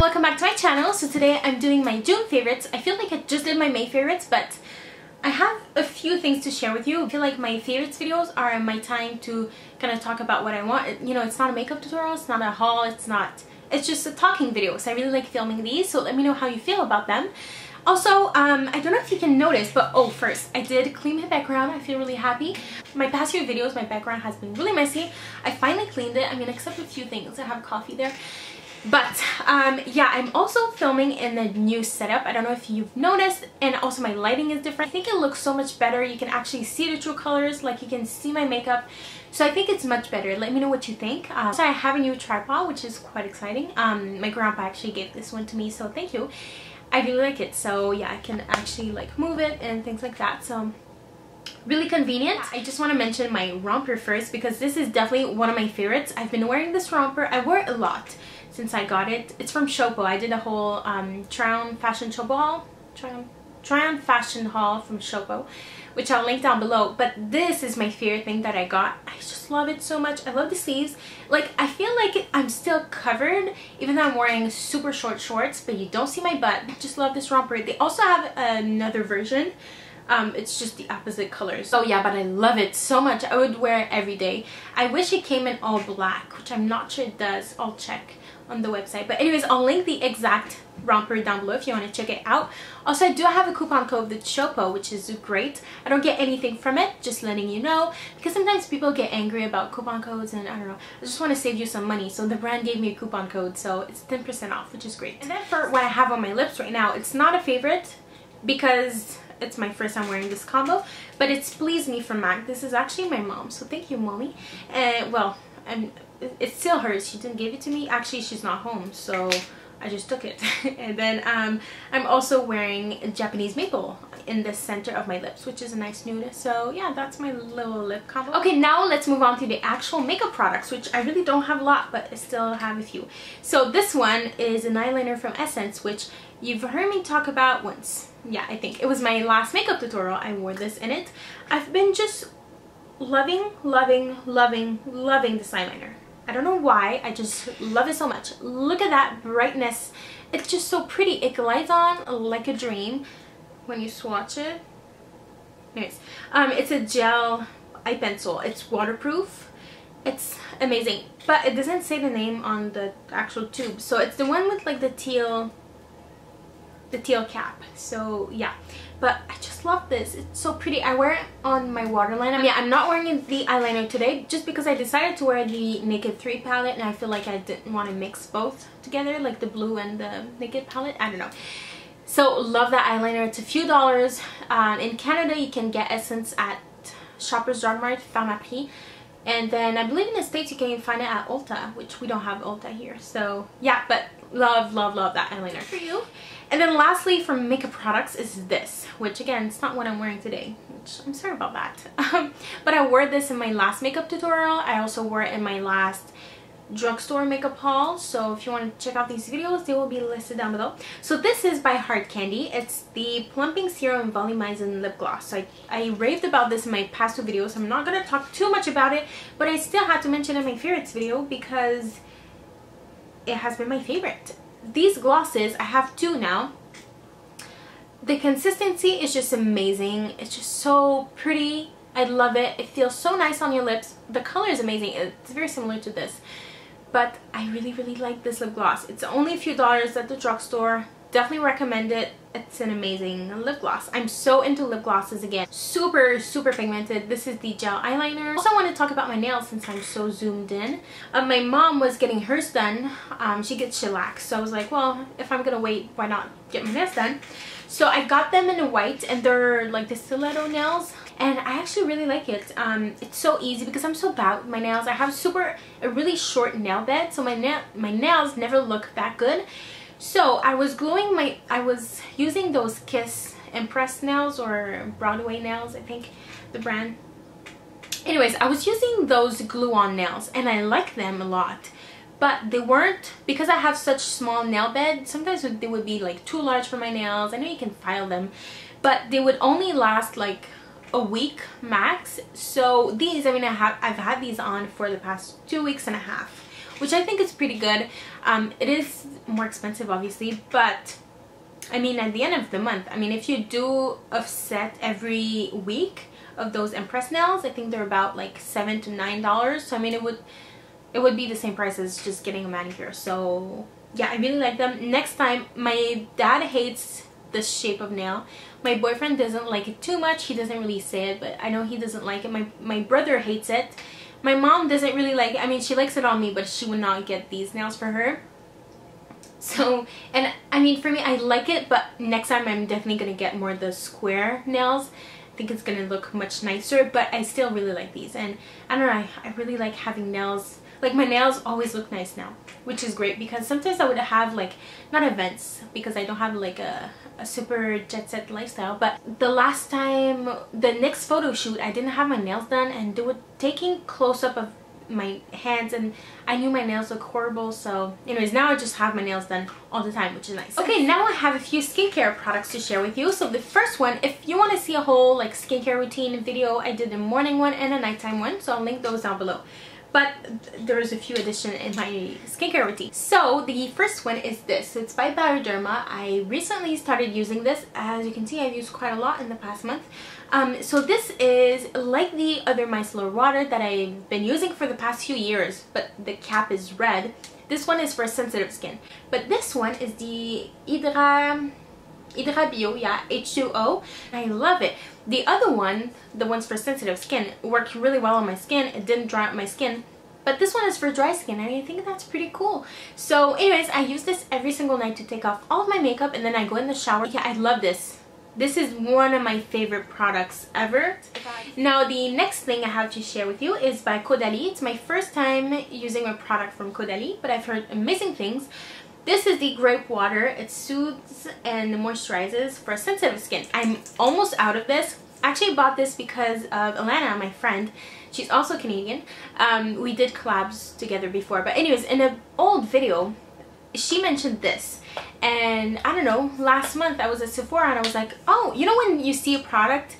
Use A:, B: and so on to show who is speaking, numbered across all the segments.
A: welcome back to my channel. So today I'm doing my June favorites. I feel like I just did my May favorites, but I have a few things to share with you. I feel like my favorites videos are my time to kind of talk about what I want. You know, it's not a makeup tutorial, it's not a haul, it's not, it's just a talking video. So I really like filming these, so let me know how you feel about them. Also, um, I don't know if you can notice, but oh, first, I did clean my background. I feel really happy. My past few videos, my background has been really messy. I finally cleaned it. I mean, except a few things. I have coffee there. But um, yeah, I'm also filming in the new setup. I don't know if you've noticed. And also my lighting is different. I think it looks so much better. You can actually see the true colors. Like you can see my makeup. So I think it's much better. Let me know what you think. Uh, so I have a new tripod, which is quite exciting. Um, my grandpa actually gave this one to me, so thank you. I really like it. So yeah, I can actually like move it and things like that. So really convenient. I just want to mention my romper first because this is definitely one of my favorites. I've been wearing this romper. I wear it a lot since I got it. It's from Showpo. I did a whole um, try on fashion Showpo haul. Try on, try on fashion haul from Showpo which I'll link down below. But this is my favorite thing that I got. I just love it so much. I love the sleeves. Like, I feel like I'm still covered, even though I'm wearing super short shorts, but you don't see my butt. I just love this romper. They also have another version um, it's just the opposite colors. So yeah, but I love it so much. I would wear it every day. I wish it came in all black, which I'm not sure it does. I'll check on the website. But anyways, I'll link the exact romper down below if you want to check it out. Also, I do have a coupon code with Showpo, which is great. I don't get anything from it, just letting you know. Because sometimes people get angry about coupon codes and I don't know. I just want to save you some money. So the brand gave me a coupon code, so it's 10% off, which is great. And then for what I have on my lips right now, it's not a favorite because it's my first time wearing this combo but it's Please Me from MAC. This is actually my mom so thank you mommy. And well and it's still hers she didn't give it to me. Actually she's not home so I just took it. And then um, I'm also wearing Japanese maple in the center of my lips which is a nice nude. So yeah that's my little lip combo. Okay now let's move on to the actual makeup products which I really don't have a lot but I still have a few. So this one is an eyeliner from Essence which you've heard me talk about once. Yeah I think. It was my last makeup tutorial. I wore this in it. I've been just loving loving loving loving this eyeliner. I don't know why. I just love it so much. Look at that brightness. It's just so pretty. It glides on like a dream when you swatch it. Anyways um it's a gel eye pencil. It's waterproof. It's amazing. But it doesn't say the name on the actual tube. So it's the one with like the teal the teal cap. So yeah. But I just love this. It's so pretty. I wear it on my waterline. I mean, yeah I'm not wearing the eyeliner today just because I decided to wear the Naked 3 palette and I feel like I didn't want to mix both together like the blue and the Naked palette. I don't know so love that eyeliner it's a few dollars um, in Canada you can get Essence at Shoppers Drug Mart Pharmaprix and then I believe in the States you can find it at Ulta, which we don't have Ulta here. So yeah, but love, love, love that eyeliner for you. And then lastly from makeup products is this, which again, it's not what I'm wearing today, which I'm sorry about that. Um, but I wore this in my last makeup tutorial. I also wore it in my last drugstore makeup haul. So if you want to check out these videos they will be listed down below. So this is by Hard Candy. It's the plumping serum volumizing lip gloss. So I, I raved about this in my past two videos. I'm not going to talk too much about it but I still had to mention in my favorites video because it has been my favorite. These glosses I have two now. The consistency is just amazing. It's just so pretty. I love it. It feels so nice on your lips. The color is amazing. It's very similar to this but I really really like this lip gloss. It's only a few dollars at the drugstore. Definitely recommend it. It's an amazing lip gloss. I'm so into lip glosses again. Super super pigmented. This is the gel eyeliner. Also i want to talk about my nails since i'm so zoomed in. Uh, my mom was getting hers done. Um, she gets shellac so i was like well if i'm gonna wait why not get my nails done? So i got them in white and they're like the stiletto nails and I actually really like it. Um, it's so easy because I'm so bad with my nails. I have super a really short nail bed, so my nail my nails never look that good. So I was gluing my, I was using those Kiss Impress nails or Broadway nails, I think the brand. Anyways, I was using those glue-on nails and I like them a lot. But they weren't, because I have such small nail bed, sometimes they would be like too large for my nails. I know you can file them, but they would only last like a week max. So these, I mean, I have, I've had these on for the past two weeks and a half which I think is pretty good. Um, it is more expensive obviously, but I mean at the end of the month, I mean if you do a set every week of those Impress nails, I think they're about like seven to nine dollars. So I mean it would it would be the same price as just getting a manicure. So yeah, I really like them. Next time, my dad hates this shape of nail. My boyfriend doesn't like it too much. He doesn't really say it, but I know he doesn't like it. My, my brother hates it. My mom doesn't really like it. I mean, she likes it on me, but she would not get these nails for her. So, and I mean, for me, I like it, but next time I'm definitely going to get more of the square nails. I think it's going to look much nicer, but I still really like these. And I don't know, I, I really like having nails like my nails always look nice now which is great because sometimes I would have like not events because I don't have like a, a super jet set lifestyle but the last time the next photo shoot I didn't have my nails done and they were taking close-up of my hands and I knew my nails look horrible so anyways now I just have my nails done all the time which is nice. Okay now I have a few skincare products to share with you so the first one if you want to see a whole like skincare routine video I did a morning one and a nighttime one so I'll link those down below but there's a few addition in my skincare routine. So the first one is this. It's by Bioderma. I recently started using this. As you can see, I've used quite a lot in the past month. Um, so this is like the other micellar water that I've been using for the past few years, but the cap is red. This one is for sensitive skin. But this one is the Hydra Hydra Bio, yeah, H2O. I love it. The other one, the ones for sensitive skin, worked really well on my skin. It didn't dry out my skin. But this one is for dry skin and I think that's pretty cool. So anyways, I use this every single night to take off all of my makeup and then I go in the shower. Yeah, I love this. This is one of my favorite products ever. Now the next thing I have to share with you is by Caudalie. It's my first time using a product from Caudalie, but I've heard amazing things. This is the grape water. It soothes and moisturizes for sensitive skin. I'm almost out of this. I actually bought this because of Allana, my friend. She's also Canadian. Um, we did collabs together before. But anyways, in an old video, she mentioned this. And I don't know, last month I was at Sephora and I was like, oh, you know when you see a product,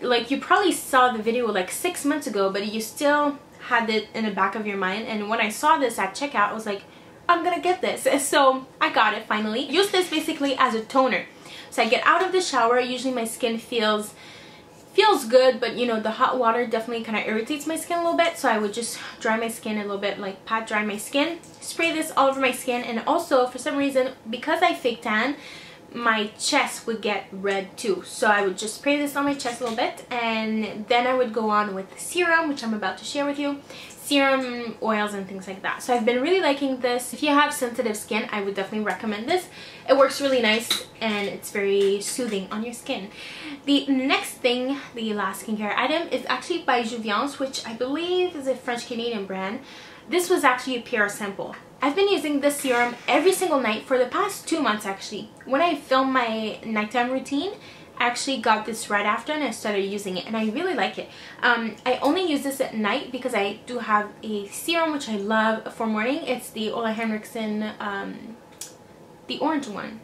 A: like you probably saw the video like six months ago, but you still had it in the back of your mind. And when I saw this at checkout, I was like, I'm gonna get this. So I got it finally. Use this basically as a toner. So I get out of the shower, usually my skin feels feels good but you know the hot water definitely kind of irritates my skin a little bit so I would just dry my skin a little bit like pat dry my skin spray this all over my skin and also for some reason because I fake tan my chest would get red too. So I would just spray this on my chest a little bit and then I would go on with the serum which I'm about to share with you. Serum oils and things like that. So I've been really liking this. If you have sensitive skin I would definitely recommend this. It works really nice and it's very soothing on your skin. The next thing the last skincare item is actually by Jouviance which I believe is a French Canadian brand. This was actually a PR sample I've been using this serum every single night for the past two months actually when I film my nighttime routine I actually got this right after and I started using it and I really like it. Um, I only use this at night because I do have a serum which I love for morning. It's the Ole Henriksen, um, the orange one,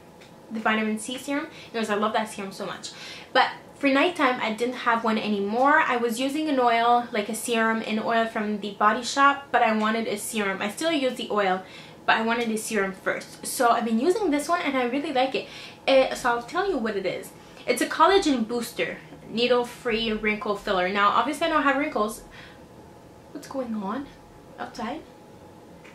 A: the vitamin C serum. Because I love that serum so much. But for nighttime, I didn't have one anymore. I was using an oil, like a serum, an oil from the Body Shop, but I wanted a serum. I still use the oil, but I wanted a serum first. So I've been using this one and I really like it. it so I'll tell you what it is. It's a collagen booster, needle-free wrinkle filler. Now, obviously I don't have wrinkles. What's going on outside?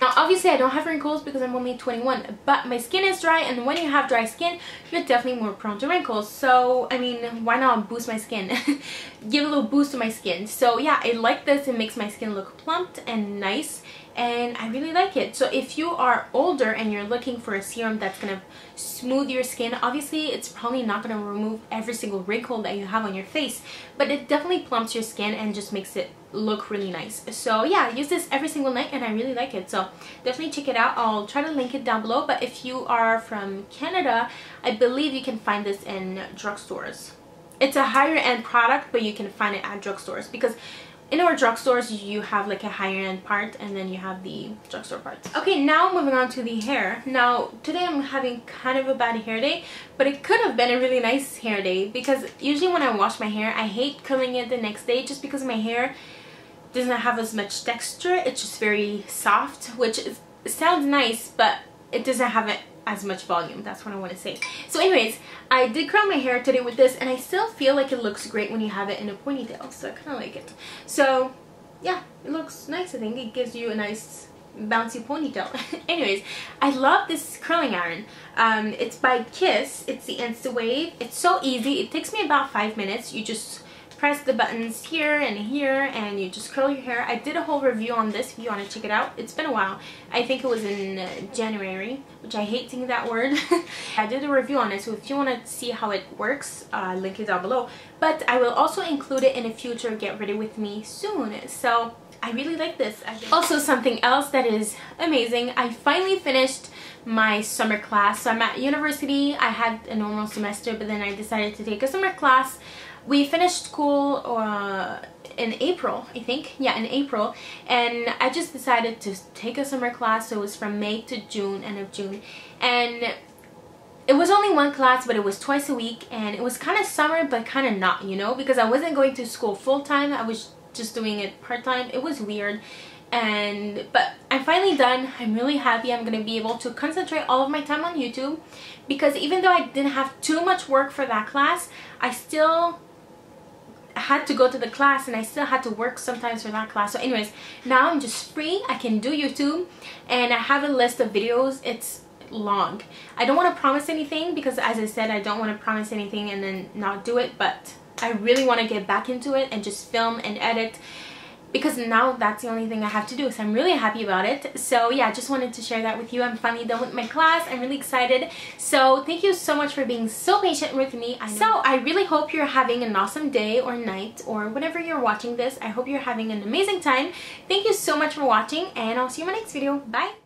A: Now, obviously I don't have wrinkles because I'm only 21, but my skin is dry and when you have dry skin, you're definitely more prone to wrinkles. So, I mean, why not boost my skin? Give a little boost to my skin. So yeah, I like this. It makes my skin look plumped and nice and I really like it. So if you are older and you're looking for a serum that's going to smooth your skin, obviously it's probably not going to remove every single wrinkle that you have on your face, but it definitely plumps your skin and just makes it look really nice. So yeah, I use this every single night and I really like it. So definitely check it out. I'll try to link it down below, but if you are from Canada, I believe you can find this in drugstores. It's a higher end product, but you can find it at drugstores because in our drugstores you have like a higher end part and then you have the drugstore part. Okay, now moving on to the hair. Now, today I'm having kind of a bad hair day, but it could have been a really nice hair day because usually when I wash my hair, I hate curling it the next day just because my hair doesn't have as much texture. It's just very soft, which is, sounds nice, but it doesn't have it as much volume. That's what I want to say. So anyways, I did curl my hair today with this and I still feel like it looks great when you have it in a ponytail. So I kind of like it. So yeah, it looks nice I think. It gives you a nice bouncy ponytail. Anyways, I love this curling iron. Um, it's by Kiss. It's the InstaWave. It's so easy. It takes me about five minutes. You just press the buttons here and here and you just curl your hair. I did a whole review on this if you want to check it out. It's been a while. I think it was in uh, January, which I hate saying that word. I did a review on it, so if you want to see how it works, uh, link it down below. But I will also include it in a future Get Ready With Me soon. So I really like this. Also something else that is amazing, I finally finished my summer class. So I'm at university, I had a normal semester but then I decided to take a summer class we finished school uh, in April, I think. Yeah, in April. And I just decided to take a summer class. So it was from May to June, end of June. And it was only one class, but it was twice a week. And it was kind of summer, but kind of not, you know? Because I wasn't going to school full-time. I was just doing it part-time. It was weird. And, but I'm finally done. I'm really happy. I'm going to be able to concentrate all of my time on YouTube. Because even though I didn't have too much work for that class, I still had to go to the class and I still had to work sometimes for that class. So anyways, now I'm just free. I can do YouTube and I have a list of videos. It's long. I don't want to promise anything because as I said, I don't want to promise anything and then not do it. But I really want to get back into it and just film and edit because now that's the only thing I have to do so I'm really happy about it. So yeah I just wanted to share that with you. I'm finally done with my class. I'm really excited. So thank you so much for being so patient with me. I so I really hope you're having an awesome day or night or whenever you're watching this. I hope you're having an amazing time. Thank you so much for watching and I'll see you in my next video. Bye